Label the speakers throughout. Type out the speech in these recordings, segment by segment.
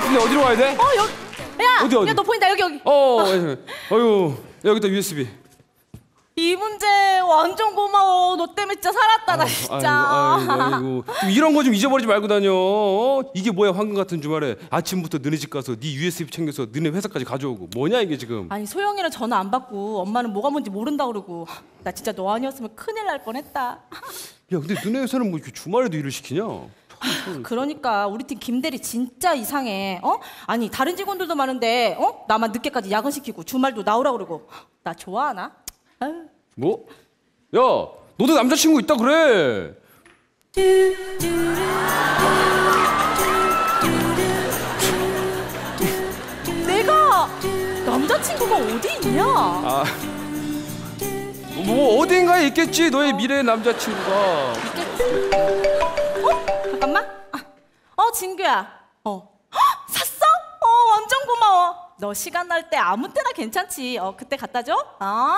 Speaker 1: 같은데 어디로 가야 돼?
Speaker 2: 어 여기 야!
Speaker 1: 어디, 어디?
Speaker 2: 야너 보인다 여기 여기
Speaker 1: 어, 어유 여기다 USB.
Speaker 2: 이 문제 완전 고마워 너 때문에 진짜 살았다 나 진짜
Speaker 1: 아이고, 아이고, 아이고. 좀 이런 거 좀 잊어버리지 말고 다녀. 어? 이게 뭐야 황금 같은 주말에 아침부터 너네 집 가서 네 USB 챙겨서 너네 회사까지 가져오고 뭐냐 이게 지금.
Speaker 2: 아니 소영이는 전화 안 받고 엄마는 뭐가 뭔지 모른다 그러고 나 진짜 너 아니었으면 큰일 날 뻔했다
Speaker 1: 야 근데 너네 회사는 뭐 이렇게 주말에도 일을 시키냐?
Speaker 2: 그러니까 우리 팀 김대리 진짜 이상해 어? 아니 다른 직원들도 많은데 어? 나만 늦게까지 야근 시키고 주말도 나오라 그러고 나 좋아하나? 아유.
Speaker 1: 뭐? 야 너도 남자친구 있다 그래.
Speaker 2: 내가 남자친구가 어디 있냐?
Speaker 1: 아. 뭐 어딘가에 있겠지 너의 미래 남자친구가.
Speaker 2: 있겠지? 어? 진규야. 어. 헉, 샀어? 어, 완전 고마워. 너 시간 날 때 아무 때나 괜찮지. 어, 그때 갖다 줘. 어?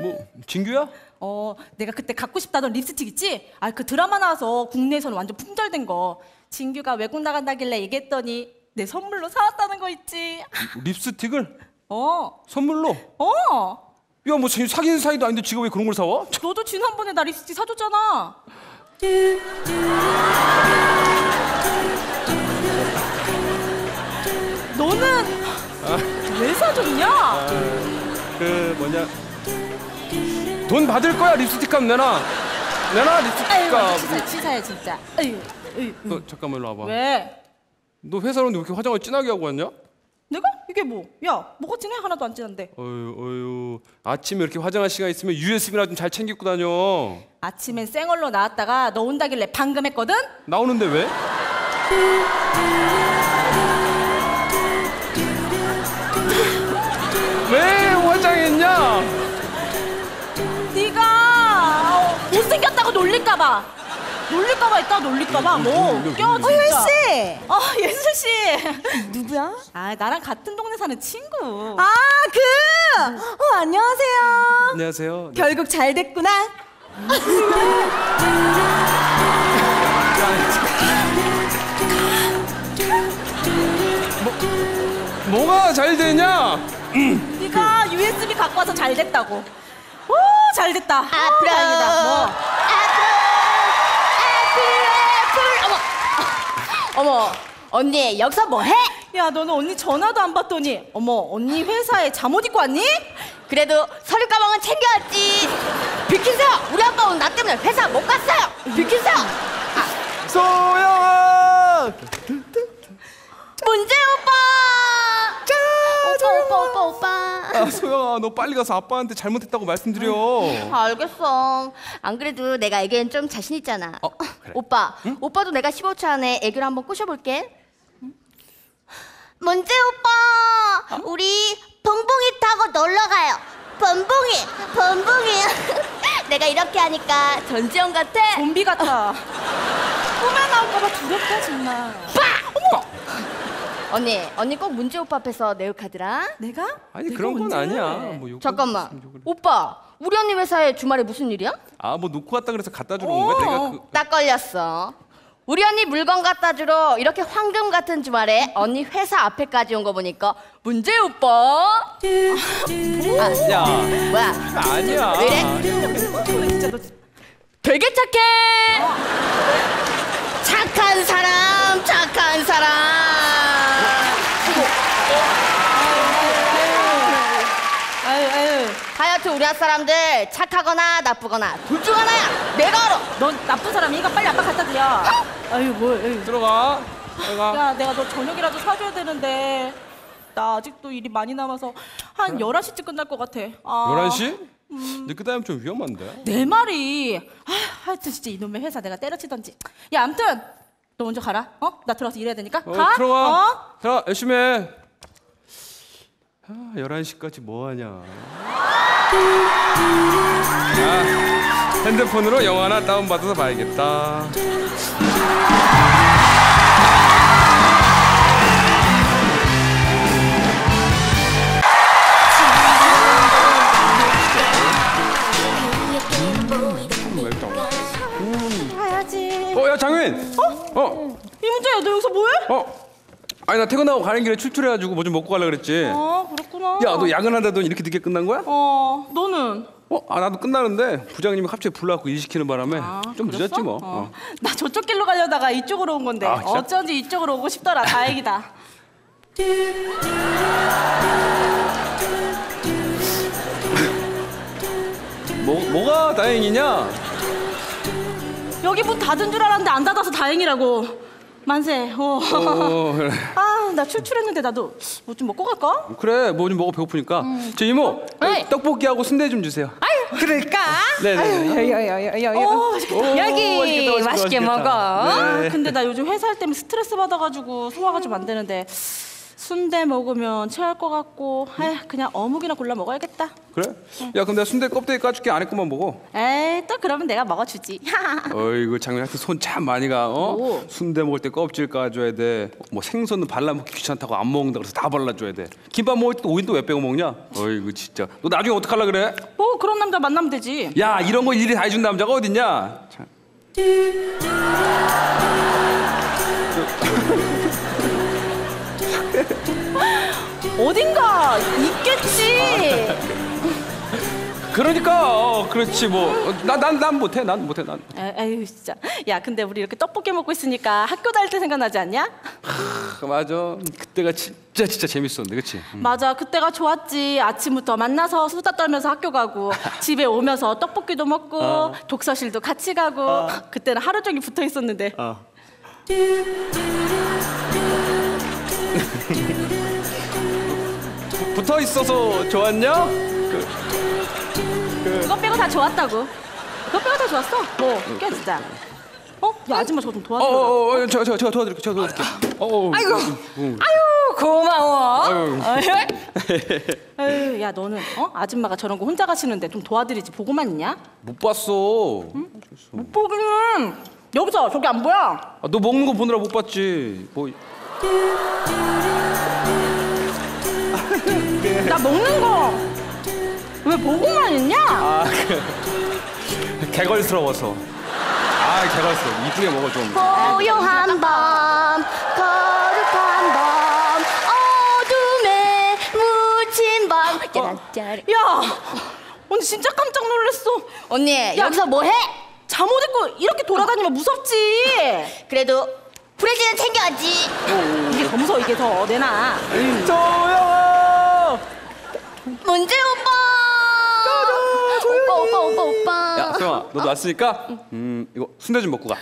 Speaker 1: 뭐 진규야?
Speaker 2: 어, 내가 그때 갖고 싶다던 립스틱 있지? 아, 그 드라마 나와서 국내에서는 완전 품절된 거. 진규가 외국 나간다길래 얘기했더니 내 선물로 사왔다는 거 있지.
Speaker 1: 립스틱을
Speaker 2: 어,
Speaker 1: 선물로?
Speaker 2: 어.
Speaker 1: 야뭐 사귄 사이도 아닌데 지가 왜 그런 걸 사와?
Speaker 2: 너도 지난번에 나 립스틱 사줬잖아. 너는 왜 사줬냐?
Speaker 1: 그 뭐냐 돈 받을 거야 립스틱 값 내놔 내놔 립스틱
Speaker 2: 아유,
Speaker 1: 값
Speaker 2: 치사해, 치사해 진짜. 아유, 아유,
Speaker 1: 너 잠깐만 일로 와봐
Speaker 2: 왜?
Speaker 1: 너 회사 오는데 왜 이렇게 화장을 진하게 하고 왔냐?
Speaker 2: 내가 이게 뭐? 야, 뭐가 진해? 하나도 안 진한데.
Speaker 1: 어휴 어휴 아침에 이렇게 화장할 시간 있으면 USB나 좀 잘 챙겨 입고 다녀
Speaker 2: 아침엔 쌩얼로 나왔다가 너 온다길래 방금 했거든?
Speaker 1: 나오는데 왜? 왜 화장했냐?
Speaker 2: 네가 어, 못생겼다고 놀릴까 봐. 놀릴까봐 있다 놀릴까봐. 뭐
Speaker 1: 놀려,
Speaker 2: 웃겨
Speaker 1: 놀려.
Speaker 2: 진짜.
Speaker 3: 씨
Speaker 2: 어, 예슬 씨.
Speaker 3: 누구야?
Speaker 2: 아, 나랑 같은 동네 사는 친구.
Speaker 3: 아 그! 어 안녕하세요.
Speaker 1: 안녕하세요 네.
Speaker 3: 결국 잘 됐구나.
Speaker 1: 뭐가 잘 되냐?
Speaker 2: 네가 USB 갖고 와서 잘 됐다고. 오, 잘 됐다. 아,
Speaker 4: 앞으로.
Speaker 2: 다행이다. 뭐.
Speaker 4: 어머 언니 여기서 뭐해?
Speaker 2: 야, 너는 언니 전화도 안 받더니. 어머, 언니 회사에 잠옷 입고 왔니?
Speaker 4: 그래도 서류 가방은 챙겨왔지. 비키세요. 우리 아빠 오늘 나 때문에 회사 못 갔어요. 비키세요.
Speaker 1: 소영아!
Speaker 4: 문제 오빠! 오빠 오빠 오빠 오빠.
Speaker 1: 아, 소영아 너 빨리 가서 아빠한테 잘못했다고 말씀드려.
Speaker 4: 알겠어. 안 그래도 내가 애교엔 좀 자신 있잖아.
Speaker 1: 어, 그래.
Speaker 4: 오빠 오빠도 내가 15초 안에 애교를 한번 꼬셔볼게. 문제 오빠? 우리 봉봉이 타고 놀러 가요. 봉봉이 봉봉이. 내가 이렇게 하니까 전지현 같아.
Speaker 2: 좀비 같아. 꿈에 나올까봐 두렵다 정말.
Speaker 4: 언니 언니 꼭 문제 오빠 앞에서 내 욕하더라.
Speaker 2: 내가?
Speaker 1: 아니
Speaker 2: 내가
Speaker 1: 그런 건
Speaker 2: 언제?
Speaker 1: 아니야. 뭐욕
Speaker 4: 잠깐만.
Speaker 1: 욕을 해.
Speaker 4: 오빠 우리 언니 회사에 주말에 무슨 일이야?
Speaker 1: 아, 뭐 놓고 왔다 그래서 갖다 주러 온 거야?
Speaker 2: 어.
Speaker 1: 내가 그
Speaker 4: 딱 걸렸어. 우리 언니 물건 갖다 주러 이렇게 황금 같은 주말에 언니 회사 앞에까지 온 거 보니까 문제 오빠. 아,
Speaker 1: 야,
Speaker 4: 뭐야?
Speaker 1: 아니야.
Speaker 2: 너
Speaker 4: 되게 착해. 착한 사람, 착한 사람.
Speaker 2: 아유 아유.
Speaker 4: 하여튼 우리나라 사람들 착하거나 나쁘거나 둘 중 하나야. 내가 알아.
Speaker 2: 넌 나쁜 사람이니까 빨리 아빠 갖다 드려. 아유 뭐. 아유.
Speaker 1: 들어가. 들어가.
Speaker 2: 야 내가 너 저녁이라도 사줘야 되는데 나 아직도 일이 많이 남아서 한 11시쯤 끝날 것 같아 아,
Speaker 1: 11시? 근데 그 다음 좀 위험한데.
Speaker 2: 내 말이 아, 하여튼 진짜 이놈의 회사 내가 때려치던지 야 암튼 너 먼저 가라 어? 나 들어가서 일해야 되니까
Speaker 1: 어,
Speaker 2: 가
Speaker 1: 들어가.
Speaker 2: 어?
Speaker 1: 들어가. 열심히 해. 아, 11시까지 뭐 하냐. 야, 핸드폰으로 영화나 다운받아서 봐야겠다.
Speaker 2: 가야지
Speaker 1: 어, 야, 장윤! 어? 어?
Speaker 2: 이 문제야 너 여기서 뭐해?
Speaker 1: 어? 아니 나 퇴근하고 가는 길에 출출해가지고 뭐 좀 먹고 가려 그랬지.
Speaker 2: 어 그렇구나.
Speaker 1: 야 너 야근한다더니 이렇게 늦게 끝난 거야?
Speaker 2: 어 너는?
Speaker 1: 어? 아 나도 끝나는데 부장님이 갑자기 불러갖고 일 시키는 바람에
Speaker 2: 아,
Speaker 1: 좀
Speaker 2: 그랬어?
Speaker 1: 늦었지 뭐.
Speaker 2: 어.
Speaker 1: 어.
Speaker 2: 나 저쪽 길로 가려다가 이쪽으로 온 건데
Speaker 1: 아?
Speaker 2: 어쩐지 이쪽으로 오고 싶더라. 다행이다.
Speaker 1: 뭐 뭐가 다행이냐?
Speaker 2: 여기 문 닫은 줄 알았는데 안 닫아서 다행이라고. 만세. 어.
Speaker 1: 어 그래.
Speaker 2: 아, 나 출출했는데 나도 뭐 좀 먹고 갈까?
Speaker 1: 그래 뭐 좀 먹어 배고프니까. 저 이모
Speaker 2: 네.
Speaker 1: 떡볶이하고 순대 좀 주세요.
Speaker 3: 아유, 그럴까?
Speaker 1: 네네네.
Speaker 3: 아유, 여기, 여기,
Speaker 2: 어, 맛있겠다.
Speaker 3: 여기 맛있게. 먹어.
Speaker 2: 아,
Speaker 1: 네.
Speaker 2: 근데 나 요즘 회사 일 때문에 스트레스 받아가지고 소화가 좀 안 되는데 순대 먹으면 체할 것 같고, 에휴, 그냥 어묵이나 골라 먹어야겠다.
Speaker 1: 그래? 야 그럼 내가 순대 껍데기 까줄게 안에 것만 먹어.
Speaker 2: 에이, 또 그러면 내가 먹어주지.
Speaker 1: 어이구 장면 하여튼 손 참 많이 가. 어?
Speaker 2: 오.
Speaker 1: 순대 먹을 때 껍질 까줘야 돼. 뭐 생선은 발라 먹기 귀찮다고 안 먹는다 그래서 다 발라줘야 돼. 김밥 먹을 때 오이도 왜 빼고 먹냐? 어이구 진짜. 너 나중에 어떡할라 그래?
Speaker 2: 뭐 그런 남자 만나면 되지.
Speaker 1: 야 이런 거 일일이 다 해준 남자가 어딨냐? 참.
Speaker 2: 어딘가 있겠지.
Speaker 1: 그러니까 어, 그렇지 뭐나난 난 못해 난 못해 난.
Speaker 2: 에, 에휴 진짜. 야, 근데 우리 이렇게 떡볶이 먹고 있으니까 학교 다닐 때 생각나지 않냐?
Speaker 1: 그 맞아. 그때가 진짜 진짜 재밌었는데 그치?
Speaker 2: 맞아, 그때가 좋았지. 아침부터 만나서 수다 떨면서 학교 가고 집에 오면서 떡볶이도 먹고 독서실도 같이 가고 그때는 하루 종일 붙어 있었는데.
Speaker 1: 붙어 있어서 좋았냐?
Speaker 2: 그거 빼고 다 좋았다고. 그거 빼고 다 좋았어. 뭐, 꽤 진짜. 어? 야, 아줌마 저 좀 도와줘.
Speaker 1: 어어어 저저 제가 도와드릴게 제가 도와드릴게. 어.
Speaker 3: 아이고, 아유, 고마워.
Speaker 1: 아유.
Speaker 2: 에휴, 야, 너는 어? 아줌마가 저런 거 혼자 가시는데 좀 도와드리지 보고만 있냐?
Speaker 1: 못 봤어.
Speaker 2: 못 보기는 여기서 저기 안 보여.
Speaker 1: 아, 너 먹는 거 보느라 못 봤지. 뭐
Speaker 2: 나 먹는 거 왜 보고만 있냐?
Speaker 1: 아, 그, 개걸스러워서. 아, 개걸스러워. 이쁘게 먹어 좀.
Speaker 4: 고요한 밤 거룩한 밤 어둠에 묻힌 밤 짜라짜라.
Speaker 2: 야, 언니 진짜 깜짝 놀랐어.
Speaker 4: 언니 여기서 뭐 해?
Speaker 2: 잠옷 입고 이렇게 돌아다니면 무섭지.
Speaker 4: 그래도 브레지는 챙겨야지
Speaker 2: 이게 더 무서워 이게 더 내놔.
Speaker 1: 조용아!
Speaker 4: 문제 오빠! 오빠 오빠 오빠 오빠.
Speaker 1: 야, 소영아, 너도 왔으니까 음, 이거 순대 좀 먹고 가.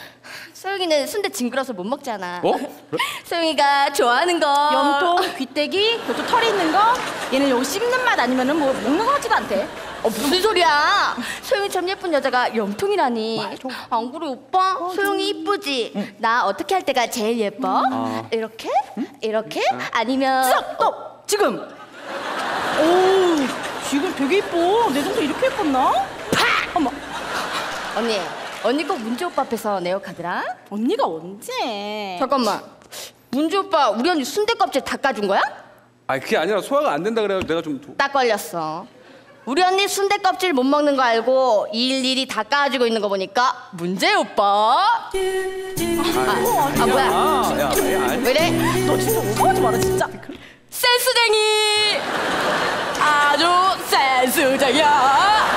Speaker 4: 소영이는 순대 징그러서 못 먹잖아.
Speaker 1: 어? 그래?
Speaker 4: 소영이가 좋아하는 거.
Speaker 2: 염통, 귀때기, 그것도 털이 있는 거. 얘는 요거 씹는 맛 아니면은 뭐 먹는 거 같지도 않대.
Speaker 4: 어, 무슨 소리야? 소영이처럼 예쁜 여자가 염통이라니. 안 그래 오빠? 소영이 이쁘지? 나 어떻게 할 때가 제일 예뻐? 이렇게? 이렇게? 아니면
Speaker 2: 스톱! 지금. 오, 지금 되게 이뻐. 내 동생 이렇게 예뻤나? 어머,
Speaker 4: 언니 언니 꼭 문재 오빠 앞에서 내 욕하더라
Speaker 2: 언니가 언제?
Speaker 4: 잠깐만 문재 오빠 우리 언니 순대 껍질 닦아준 거야?
Speaker 1: 아니 그게 아니라 소화가 안 된다 그래 내가 좀 도...
Speaker 4: 딱 걸렸어. 우리 언니 순대 껍질 못 먹는 거 알고 일일이 닦아주고 있는 거 보니까 문제 오빠. 아, 아 뭐야?
Speaker 1: 아, 야, 야, 아니.
Speaker 4: 왜래?
Speaker 2: 너 진짜 오버하지 마라 진짜.
Speaker 4: 센스쟁이. 아주 센스쟁이야.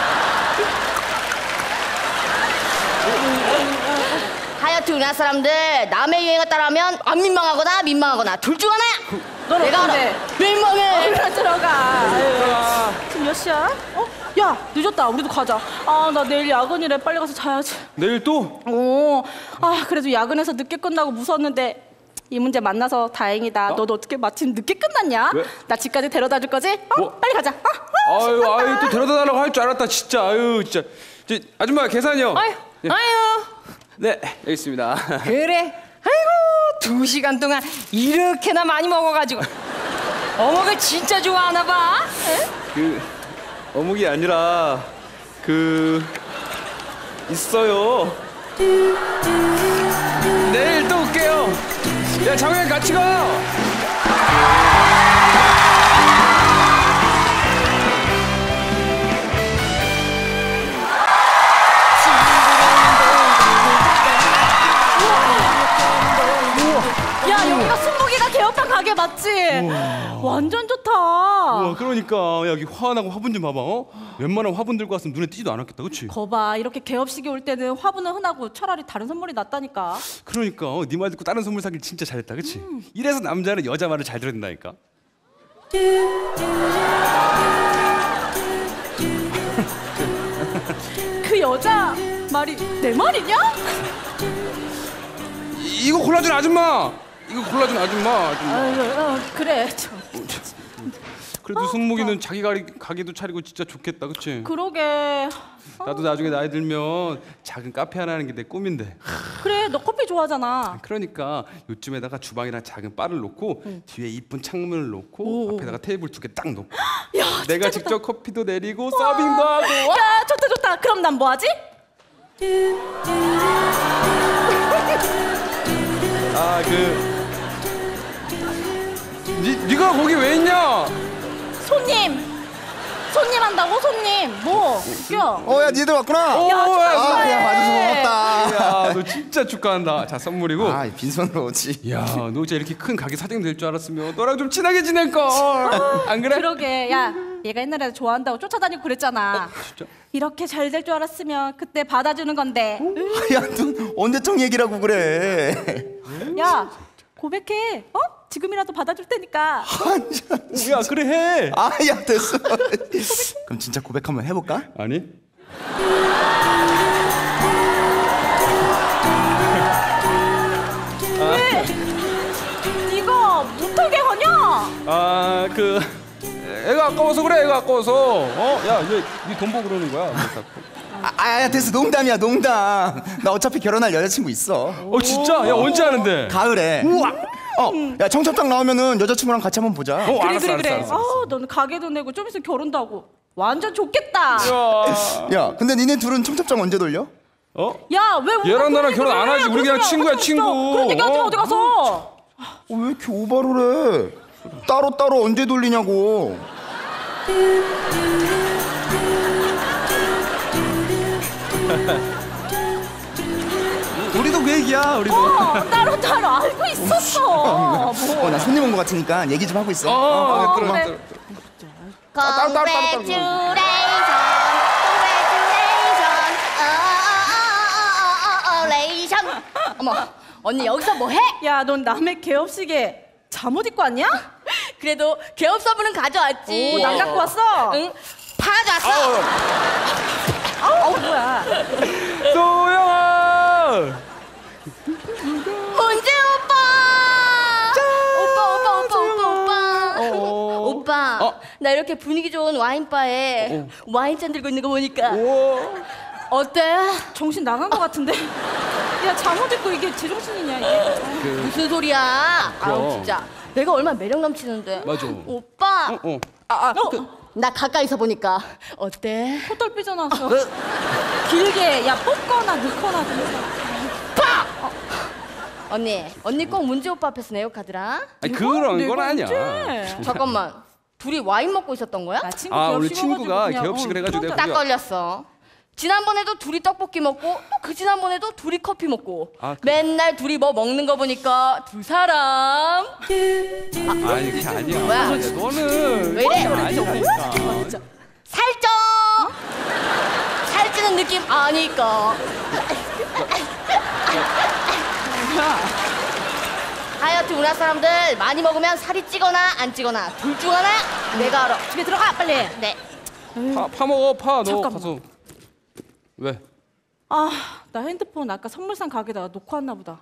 Speaker 4: 하여튼 우리나라 사람들 남의 유행에 따라하면 안 민망하거나 민망하거나 둘 중 하나야.
Speaker 2: 넌
Speaker 4: 내가 알아.
Speaker 2: 어떤데?
Speaker 4: 민망해.
Speaker 2: 얼른 들어가. 아유. 지금 몇 시야? 어? 야, 늦었다. 우리도 가자. 아, 나 내일 야근이래. 빨리 가서 자야지.
Speaker 1: 내일 또?
Speaker 2: 어. 아, 그래도 야근해서 늦게 끝나고 무서웠는데 이 문제 만나서 다행이다. 너도 어떻게 마침 늦게 끝났냐?
Speaker 1: 왜?
Speaker 2: 나 집까지 데려다 줄 거지? 어?
Speaker 1: 뭐?
Speaker 2: 빨리 가자. 어? 어,
Speaker 1: 아유,
Speaker 2: 신난다.
Speaker 1: 아유 또 데려다 달라고 할 줄 알았다 진짜. 아유 진짜. 저, 아줌마 계산이요.
Speaker 3: 아유,
Speaker 1: 예.
Speaker 3: 아유.
Speaker 1: 네, 여기 있습니다.
Speaker 3: 그래. 아이고, 두 시간 동안 이렇게나 많이 먹어가지고. 어묵을 진짜 좋아하나 봐. 에?
Speaker 1: 그 어묵이 아니라 그 있어요. 내일 또 올게요. 야 장현 같이 가.
Speaker 2: 개업한 가게 게 맞지? 완전 좋다.
Speaker 1: 와 그러니까 야, 여기 화나고 화분 좀 봐봐. 어? 웬만한 화분 들고 왔으면 눈에 띄지도 않았겠다, 그렇지?
Speaker 2: 거봐 이렇게 개업식이 올 때는 화분은 흔하고 차라리 다른 선물이 낫다니까.
Speaker 1: 그러니까 어, 네말 듣고 다른 선물 사길 진짜 잘했다, 그렇지? 이래서 남자는 여자 말을 잘 들어야 된다니까.
Speaker 2: 그 여자 말이 내 말이냐?
Speaker 1: 이- 이거 골라준 아줌마. 이거 골라준 아줌마. 아줌마.
Speaker 2: 아유, 어, 그래. 참,
Speaker 1: 그래도 승목이는 자기 가리, 가게도 차리고 진짜 좋겠다, 그렇지?
Speaker 2: 그러게.
Speaker 1: 나도 나중에 나이 들면 작은 카페 하나 하는 게 내 꿈인데.
Speaker 2: 그래 너 커피 좋아하잖아.
Speaker 1: 그러니까 요쯤에다가 주방이랑 작은 바를 놓고 뒤에 이쁜 창문을 놓고 앞에다가 테이블 두 개 딱 놓고 내가 직접 커피도 내리고 서빙도 하고 와.
Speaker 2: 야 좋다 좋다. 그럼 난 뭐 하지?
Speaker 1: 아 그 니 네가 거기 왜 있냐?
Speaker 2: 손님. 손님 한다고 손님. 뭐? 웃겨.
Speaker 5: 어, 야, 니들 왔구나.
Speaker 1: 오,
Speaker 2: 야,
Speaker 1: 야,
Speaker 5: 아, 야, 와줘서 고맙다.
Speaker 1: 야, 너 진짜 축하한다. 자, 선물이고.
Speaker 5: 아, 빈손으로 오지.
Speaker 1: 야, 너 진짜 이렇게 큰 가게 사장 될 줄 알았으면 너랑 좀 친하게 지낼 걸. 안 그래?
Speaker 2: 그러게. 야 얘가 옛날에 좋아한다고 쫓아다니고 그랬잖아.
Speaker 1: 진짜?
Speaker 2: 이렇게 잘 될 줄 알았으면 그때 받아주는 건데.
Speaker 5: 야, 너 언제적 얘기라고 그래?
Speaker 2: 야 고백해. 어? 지금이라도 받아줄 테니까.
Speaker 1: 오, 야, 그래 해.
Speaker 5: 아, 야, 됐어. 그럼 진짜 고백 한번 해볼까?
Speaker 1: 아니?
Speaker 2: 네가 못하게 하냐?
Speaker 1: 아, 그 애가 아까워서 그래. 애가 아까워서. 어? 야, 얘네돈 보고 그러는 거야. 뭐 자꾸.
Speaker 5: 아, 아, 야, 됐어. 농담이야, 농담. 나 어차피 결혼할 여자친구 있어.
Speaker 1: 어, 진짜? 야, 언제 하는데?
Speaker 5: 가을에. 우와. 어, 야, 청첩장 나오면은 여자친구랑 같이 한번 보자.
Speaker 1: 어,
Speaker 2: 그래
Speaker 1: 알았어,
Speaker 2: 그래
Speaker 1: 알았어,
Speaker 2: 그래.
Speaker 1: 알았어.
Speaker 2: 아, 너는 가게도 내고 좀 있으면 결혼도 하고. 완전 좋겠다.
Speaker 1: 야.
Speaker 5: 야, 근데 니네 둘은 청첩장 언제 돌려?
Speaker 1: 어?
Speaker 2: 야, 왜 오늘
Speaker 1: 얘랑 나랑 결혼 안 하지.
Speaker 2: 해?
Speaker 1: 우리 그냥 친구야,
Speaker 2: 마,
Speaker 1: 친구.
Speaker 2: 그런 얘기 하지 마,
Speaker 1: 어?
Speaker 2: 어디 가서?
Speaker 5: 어, 왜 이렇게 오바를 해? 따로 따로 언제 돌리냐고.
Speaker 1: 그 얘기야. 우리도.
Speaker 2: 어, 따로 따로 알고 있었어. 뭐.
Speaker 5: 어, 나 손님 온것 같으니까 얘기 좀 하고 있어.
Speaker 1: 어,
Speaker 2: 그래.
Speaker 1: 그래.
Speaker 5: 따로, 따로, 따로, 따로.
Speaker 4: 어머, 언니 여기서 뭐 해?
Speaker 2: 야, 넌 남의 개업식에 잠옷 입고 왔냐?
Speaker 4: 그래도 개업 서브는 가져왔지.
Speaker 2: 오, 난 갖고 왔어.
Speaker 4: 응, 다 가져왔어.
Speaker 2: 아우, 뭐야.
Speaker 1: 소영아.
Speaker 4: 나 이렇게 분위기 좋은 와인바에 와인잔 들고 있는 거 보니까
Speaker 1: 오.
Speaker 4: 어때?
Speaker 2: 정신 나간 것 같은데. 야, 잠옷 입고 이게 제정신이냐, 이게.
Speaker 4: 무슨 소리야? 아우
Speaker 1: 그럼.
Speaker 4: 진짜. 내가 얼마나 매력 넘치는데.
Speaker 1: 맞아.
Speaker 4: 오빠,
Speaker 1: 어, 어.
Speaker 2: 어,
Speaker 4: 나 가까이서 보니까 어때?
Speaker 2: 콧돌 삐져나왔어. 길게, 야, 뽑거나 넣거나 좀 해서.
Speaker 4: 언니, 언니 꼭 문제 오빠 앞에서 내 욕하더라.
Speaker 1: 아니 그런
Speaker 2: 내가
Speaker 1: 건 아니야.
Speaker 4: 잠깐만, 둘이 와인 먹고 있었던 거야?
Speaker 2: 나 친구
Speaker 1: 아, 우리 친구가
Speaker 2: 그냥,
Speaker 1: 개업식을
Speaker 2: 어,
Speaker 1: 해가지고
Speaker 2: 그런
Speaker 1: 내가
Speaker 4: 딱 걸렸어. 지난번에도 둘이 떡볶이 먹고 또 그 지난번에도 둘이 커피 먹고
Speaker 1: 아, 그-
Speaker 4: 맨날 둘이 뭐 먹는 거 보니까 두 사람
Speaker 1: 아니 그게 아니야.
Speaker 4: 뭐야?
Speaker 1: 너는
Speaker 4: 왜 이래?
Speaker 1: 아니라니까.
Speaker 4: 살쪄 살찌는 느낌 아니까 하여튼 우리나라 사람들 많이 먹으면 살이 찌거나 안 찌거나 둘 중 하나 내가 알아
Speaker 2: 집에 들어가, 빨리.
Speaker 4: 네
Speaker 1: 파, 파 먹어 파 너
Speaker 2: 잠깐만.
Speaker 1: 가서. 왜?
Speaker 2: 아, 나 핸드폰 아까 선물상 가게다가 놓고 왔나 보다.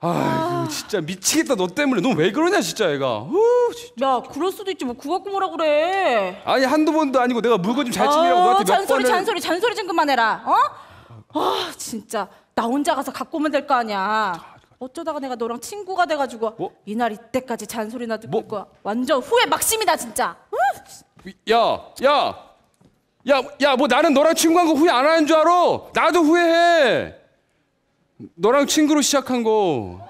Speaker 1: 아, 이거 진짜 미치겠다 너 때문에 너 왜 그러냐 진짜 얘가. 후, 진짜.
Speaker 2: 야, 그럴 수도 있지. 뭐 그거 갖고 뭐라 그래.
Speaker 1: 아니 한두 번도 아니고 내가 물건 좀 잘 챙기라고
Speaker 2: 어,
Speaker 1: 너한테 몇
Speaker 2: 잔소리
Speaker 1: 번을.
Speaker 2: 잔소리 잔소리 좀 그만해라. 어? 아 진짜 나 혼자 가서 갖고 오면 될 거 아니야. 어쩌다가 내가 너랑 친구가 돼가지고
Speaker 1: 뭐?
Speaker 2: 이날 이때까지 잔소리나 듣고
Speaker 1: 뭐?
Speaker 2: 있고 완전 후회 막심이다 진짜. 으,
Speaker 1: 야, 야, 야, 야, 뭐 나는 너랑 친구한 거 후회 안 하는 줄 알아? 나도 후회해. 너랑 친구로 시작한 거.